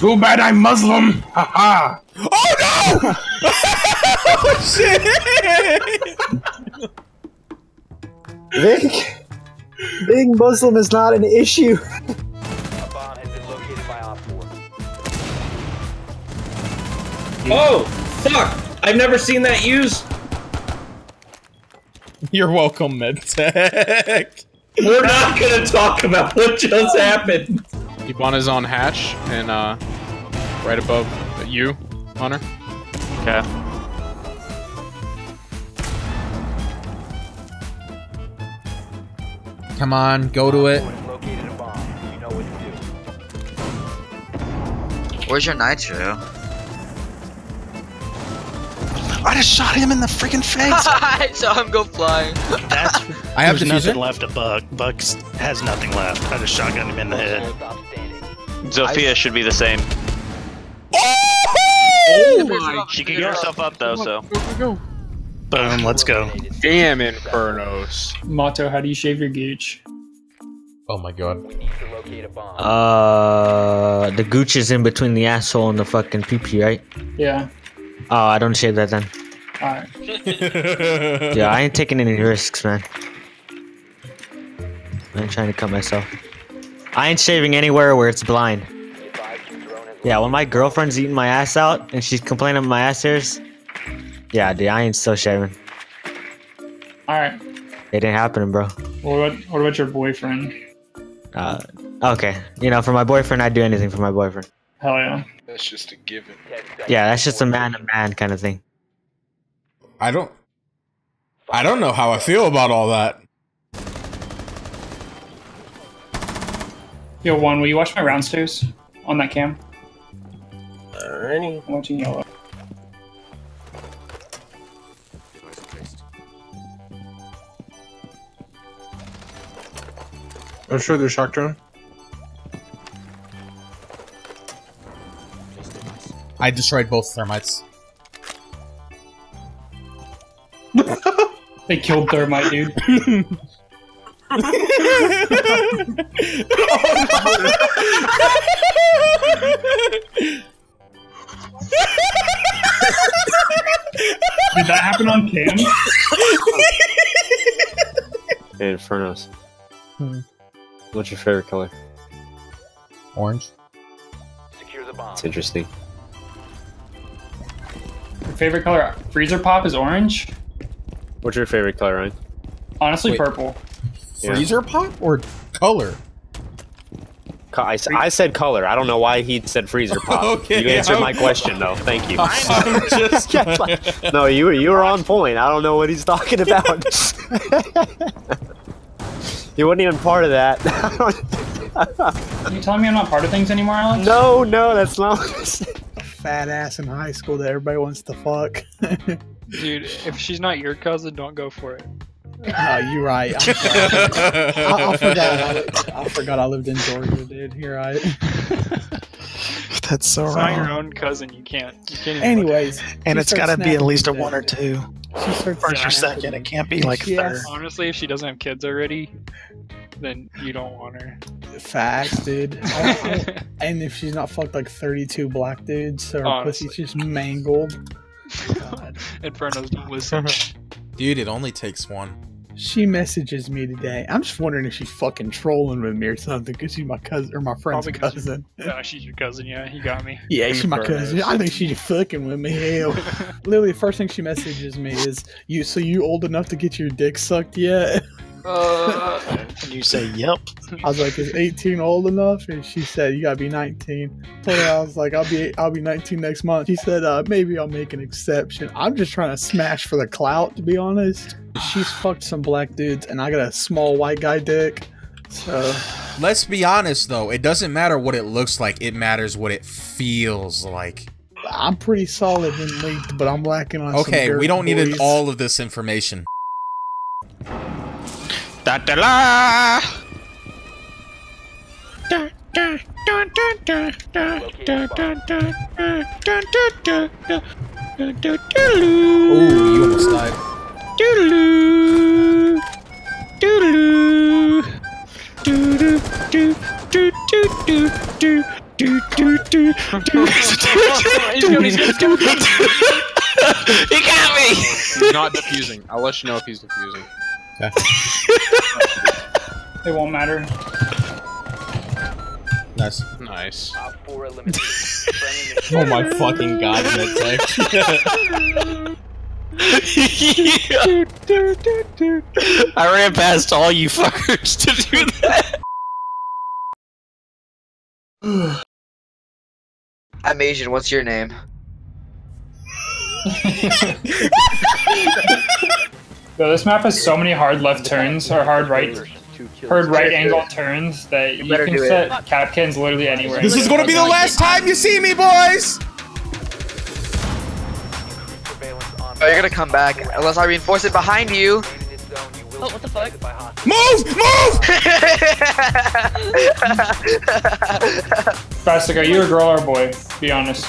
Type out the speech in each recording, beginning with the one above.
Too bad I'm Muslim. Ha ha. Oh no! oh shit! Vic, being Muslim is not an issue. Oh, fuck! I've never seen that used. You're welcome, MedTech. We're not gonna talk about what just happened. Keep on his own hatch and uh, right above you, Hunter. Okay. Come on, go to it. Where's your nitro? I just shot him in the freaking face. I saw him go flying. That's I have there's defuser. nothing left of Buck. Bucks has nothing left. I just shotgun him in the head. Zofia should be the same. Oh my! She can get herself up though, so. Boom, let's go. Damn Infernos. Mato, how do you shave your gooch? Oh my god. We need to locate a bomb. Uh, the gooch is in between the asshole and the fucking pee right? Yeah. Oh, I don't shave that then. Alright. Yeah, I ain't taking any risks, man. I ain't trying to cut myself. I ain't shaving anywhere where it's blind. Yeah, when my girlfriend's eating my ass out and she's complaining my ass hairs, yeah, dude, I ain't still shaving. Alright. It ain't happening, bro. What about, what about your boyfriend? Uh, okay. You know, for my boyfriend, I'd do anything for my boyfriend. Hell yeah. That's just a given. Yeah, that's just a man to man kind of thing. I don't. I don't know how I feel about all that. Yo, one, will you watch my round stairs on that cam? Alrighty. I'm watching yellow. I'm sure there's shock drone. I destroyed both thermites. They killed Thermite, dude. Did that happen on cam? Hey, Infernos. Hmm. What's your favorite color? Orange. It's interesting. Your favorite color freezer pop is orange? What's your favorite color, Ryan? Honestly, Wait. purple. Yeah. Freezer pop or color? I, I, s- I said color. I don't know why he said freezer pop. Okay, you answered I'm- my question though. Thank you. I'm just no, you were you were on point. I don't know what he's talking about. you weren't even part of that. Are you telling me I'm not part of things anymore, Alex? no, no, that's not. What I said. Fat ass in high school that everybody wants to fuck. Dude, if she's not your cousin, don't go for it. Oh, you're right. I'm sorry. I, I forgot. I, I forgot I lived in Georgia, dude. You're right. That's so It's not your own cousin. You can't. You can't. Even Anyways, And it's got to be at least a one or two. She starts First or second. It can't be like She third. Honestly, if she doesn't have kids already, then you don't want her. Facts, dude. I- I- and if she's not fucked like 32 black dudes, so her Honestly. pussy's just mangled. God. Inferno's don't listen. Dude, it only takes one. She messages me today. I'm just wondering if she's fucking trolling with me or something because she's my cousin or my friend's Probably 'cause cousin. no, she's your cousin. Yeah, you got me. Yeah, she's my cousin. I think she's fucking with me. Hell. Literally, the first thing she messages me is, "You so you old enough to get your dick sucked yet?" Uh, And you say, yep. I was like, "Is 18 old enough?" And she said, "You gotta be 19." Told her I was like, "I'll be I'll be 19 next month." She said, uh, "Maybe I'll make an exception." I'm just trying to smash for the clout, to be honest. She's fucked some black dudes, and I got a small white guy dick. So Let's be honest though, it doesn't matter what it looks like, it matters what it feels like. I'm pretty solid when leaked, but I'm lacking on. some Okay, we don't need boys. it- all of this information. Da da la! Ooh, you almost died. Doodaloo. Doodaloo. Doo doo doo doo doo doo doo do, do, do, do. He got me! He's not defusing. I'll let you know if he's defusing. It won't matter. Nice. Nice. Oh my fucking god, Medtech. I ran past all you fuckers to do that. I'm Asian. What's your name? Yo, this map has so many hard left turns or hard right, hard right angle turns that you, better can set Kapkans literally anywhere. This is gonna be the last time you see me, boys! Oh, you're gonna come back unless I reinforce it behind you. Oh, what the fuck? Move! Move! Fastic, are you a girl or a boy? Be honest.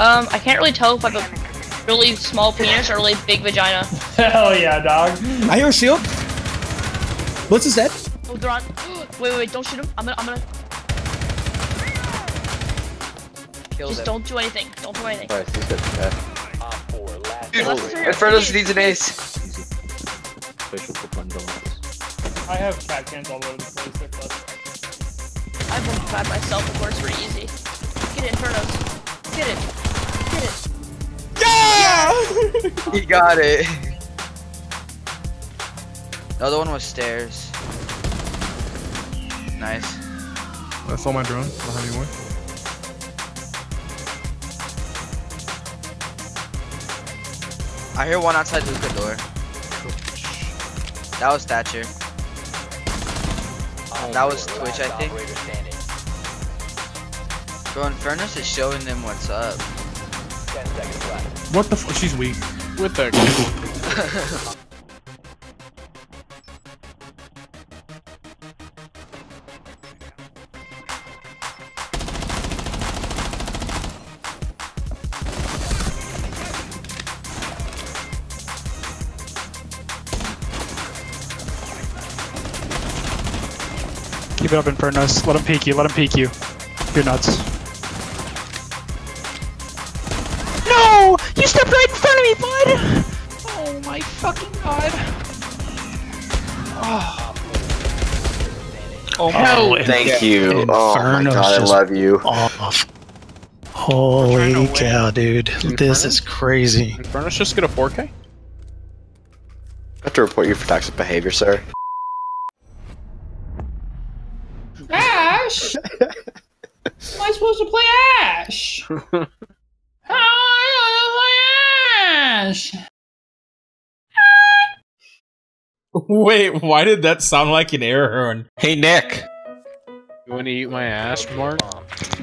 Um, I can't really tell if I have a really small penis or really big vagina. Hell yeah, dog. I hear a shield. What's is dead. Oh, they're on. Wait, wait, wait! Don't shoot him. I'm gonna, I'm gonna. Kill Just them. don't do anything. Don't do anything. Dude, Unless it's your- Infernos needs an ace. I have Kapkans all over the place. They're clutch. I've been bad myself. Of course, pretty easy. He got it. The other one was stairs. Nice. I saw my drone behind me one. I hear one outside Luca door. That was Thatcher. That was Twitch, I think. Bro, Infernos is showing them what's up. What the f- She's weak. With the. Keep it up, Infernos. Let him peek you. Let him peek you. You're nuts. No! You stepped right in front of me, bud. Oh my fucking god. Oh, oh Hell, Thank you. Oh my god, I love you. off. Holy cow, dude. This is crazy. Infernos just get a 4K? I have to report you for toxic behavior, sir. Ash! Am I supposed to play Ash? How am I supposed to play Ash? Wait, why did that sound like an air horn? Hey, Nick. You wanna eat my ass, Mark?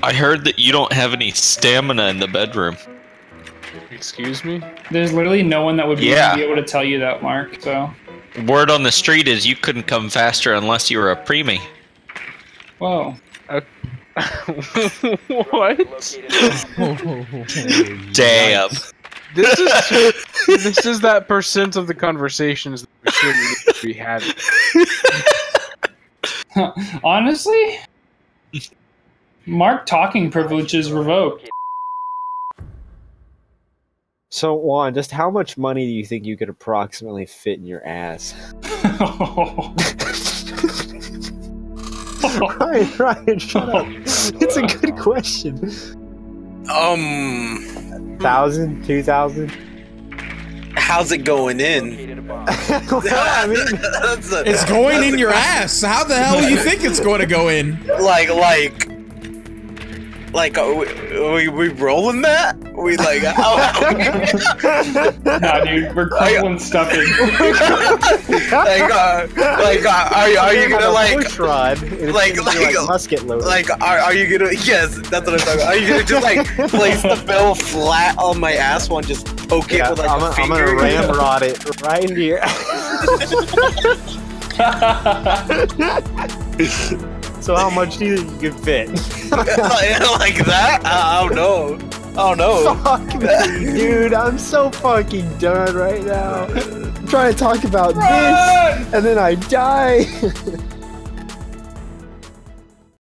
I heard that you don't have any stamina in the bedroom. Excuse me? There's literally no one that would be, Yeah. be able to tell you that, Mark. So, Word on the street is you couldn't come faster unless you were a preemie. whoa. Uh, what? Damn. This is this is that percent of the conversations that we shouldn't be having. Honestly, Mark talking privilege is revoked. So Juan, just how much money do you think you could approximately fit in your ass? Ryan, Ryan, shut up. It's a good question. Um, Thousand, two thousand. how's it going in? well, I mean, a- It's going in your ass. How the hell do you think it's going to go in? like, like, like, are we, are we, we rolling that? We like, how, nah, dude, we're Cleveland stuffing. like, uh, like, uh, are you, are you gonna like, push rod? and like, gonna like, like musket loaded. like, are, are you gonna? Yes, that's what I'm talking about. Are you gonna just like place the bill flat on my ass one, just poke yeah, it with like I'm, a gonna- I'm gonna ramrod it right into your. So how much do you think you could fit? like that? I don't know. I don't know. Fuck me, dude. I'm so fucking done right now. I'm trying to talk about this, and then I die.